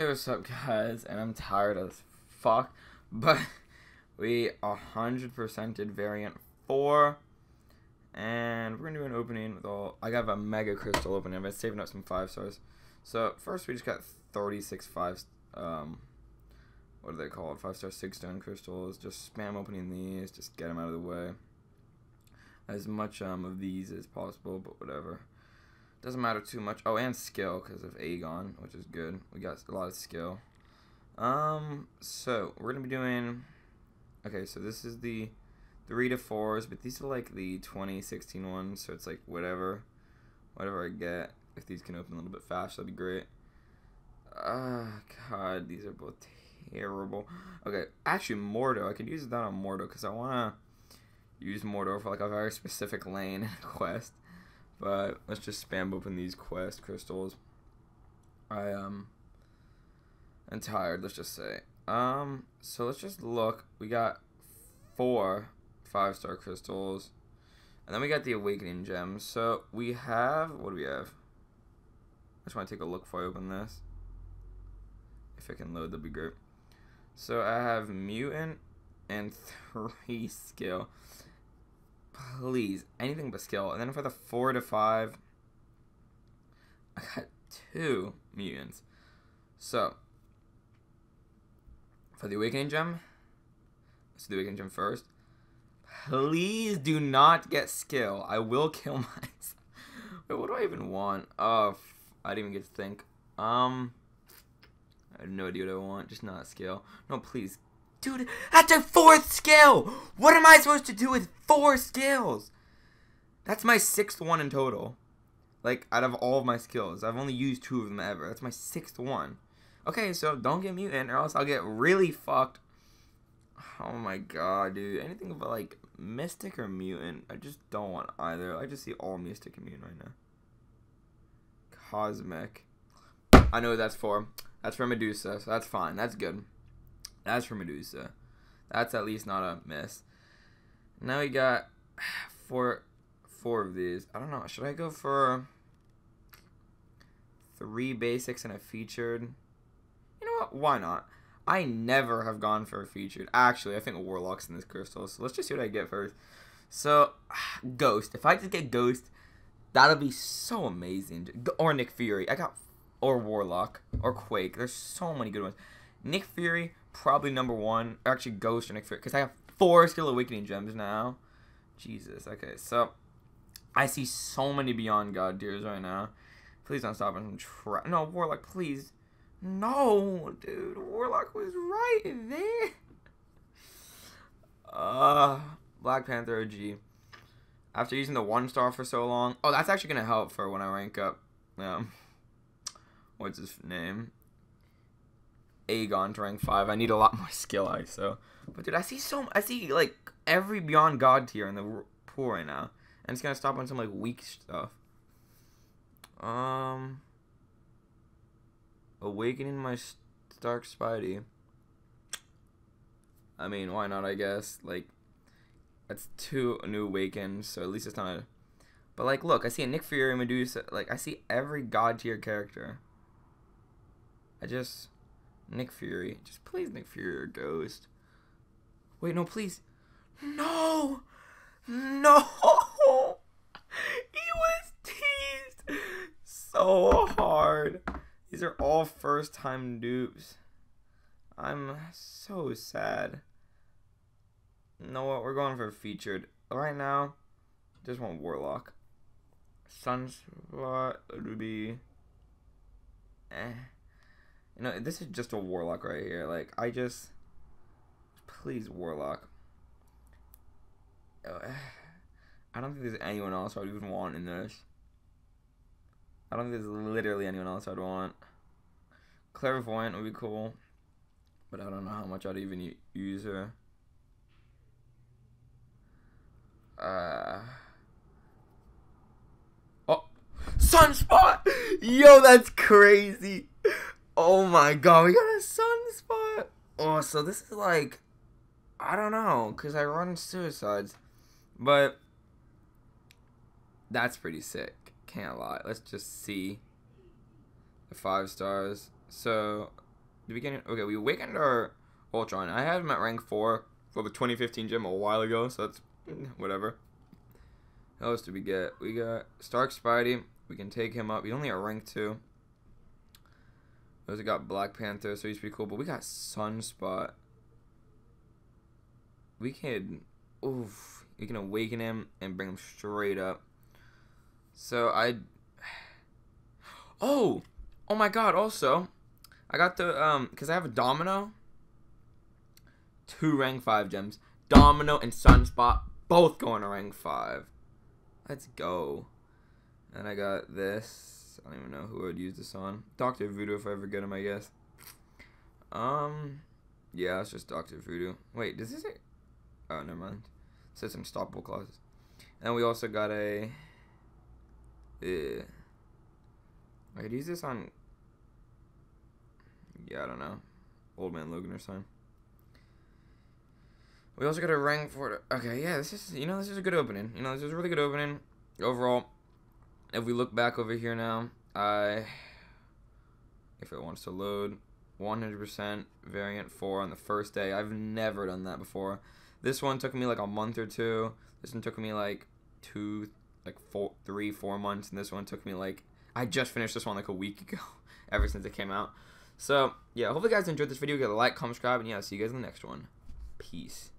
Hey, what's up, guys? And I'm tired as fuck, but we 100% did variant 4, and we're gonna do an opening with all. I got a mega crystal opening. I've been saving up some 5 stars. So, first, we just got 36 5, um, what are they called? 5 star 6 stone crystals. Just spam opening these, just get them out of the way. As much um, of these as possible, but whatever. Doesn't matter too much. Oh, and skill because of Aegon, which is good. We got a lot of skill. Um, so we're gonna be doing. Okay, so this is the three to fours, but these are like the 2016 ones, so it's like whatever, whatever I get. If these can open a little bit faster, that'd be great. Ah, uh, God, these are both terrible. Okay, actually, Mordo. I could use that on Mordo because I wanna use Mordo for like a very specific lane quest. But let's just spam open these quest crystals. I um am tired, let's just say. Um so let's just look. We got four five star crystals. And then we got the awakening gems. So we have what do we have? I just want to take a look before I open this. If I can load, that'd be great. So I have mutant and three skill please, anything but skill. And then for the four to five, I got two mutants. So, for the Awakening Gem, let's do the Awakening Gem first. Please do not get skill. I will kill myself. Wait, what do I even want? Oh, I didn't even get to think. Um, I have no idea what I want. Just not skill. No, please Dude, that's a fourth skill! What am I supposed to do with four skills? That's my sixth one in total. Like, out of all of my skills. I've only used two of them ever. That's my sixth one. Okay, so don't get mutant or else I'll get really fucked. Oh my god, dude. Anything about, like, mystic or mutant, I just don't want either. I just see all mystic and mutant right now. Cosmic. I know what that's for. That's for Medusa, so that's fine. That's good. That's for Medusa. That's at least not a miss. Now we got four four of these. I don't know. Should I go for three basics and a featured? You know what? Why not? I never have gone for a featured. Actually, I think Warlock's in this crystal. So let's just see what I get first. So, Ghost. If I just get Ghost, that'll be so amazing. Or Nick Fury. I got or Warlock or Quake. There's so many good ones. Nick Fury, probably number one. Actually, Ghost or Nick Fury, because I have four Skill Awakening gems now. Jesus. Okay, so I see so many Beyond God tiers right now. Please don't stop him from No, Warlock, please. No, dude. Warlock was right there. Uh, Black Panther OG. After using the one star for so long. Oh, that's actually going to help for when I rank up. Um, what's his name? Aegon to rank five. I need a lot more skill ISO. But dude, I see so I see like every Beyond God tier in the pool right now, and it's gonna stop on some like weak stuff. Um, awakening my Stark Spidey. I mean, why not? I guess like that's two new awakens, so at least it's not. A, but like, look, I see a Nick Fury, Medusa. Like, I see every God tier character. I just Nick Fury. Just please Nick Fury or Ghost. Wait, no, please. No! No! He was teased so hard. These are all first time dupes. I'm so sad. You know what? We're going for featured. Right now, just want Warlock. Sunspot would be. Eh. You know, this is just a Warlock right here. Like, I just... Please, Warlock. I don't think there's anyone else I would even want in this. I don't think there's literally anyone else I'd want. Clairvoyant would be cool. But I don't know how much I'd even use her. Uh... Oh! Sunspot! Yo, that's crazy! Oh my god, we got a sunspot. Oh, so this is like, I don't know, cause I run suicides, but that's pretty sick. Can't lie. Let's just see the five stars. So get it? Okay, we awakened our Ultron. I had him at rank 4 for the 2015 gym a while ago, so that's mm, whatever. What else did we get? We got Stark Spidey. We can take him up. He's only at rank 2. We also got Black Panther, so he's pretty cool. But we got Sunspot. We can, oof, we can awaken him and bring him straight up. So I, oh, oh my God! Also, I got the um, cause I have a Domino. Two rank five gems, Domino and Sunspot, both going to rank five. Let's go. And I got this. I don't even know who I'd use this on. Doctor Voodoo if I ever get him, I guess. Um, yeah, it's just Doctor Voodoo. Wait, does this say? Oh, never mind. It says Unstoppable Colossus. And we also got a. Uh, I could use this on. Yeah, I don't know. Old Man Logan or something. We also got a rank for. Okay, yeah, this is you know this is a good opening. You know this is a really good opening overall. If we look back over here now, I if it wants to load, 100% variant four on the first day. I've never done that before. This one took me like a month or two. This one took me like two, like four, three, four months, and this one took me like I just finished this one like a week ago. ever since it came out. So yeah, hopefully you guys enjoyed this video. Get a like, comment, subscribe, and yeah, I'll see you guys in the next one. Peace.